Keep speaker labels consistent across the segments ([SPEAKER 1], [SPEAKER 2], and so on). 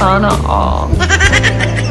[SPEAKER 1] sauna
[SPEAKER 2] all.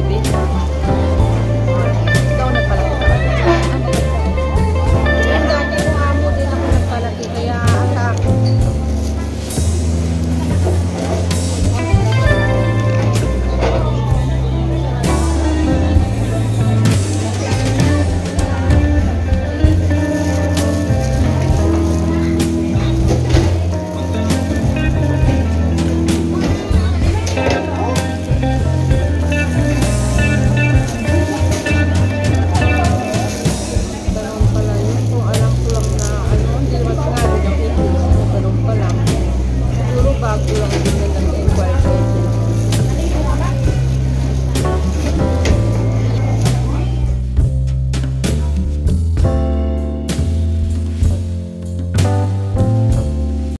[SPEAKER 1] baby.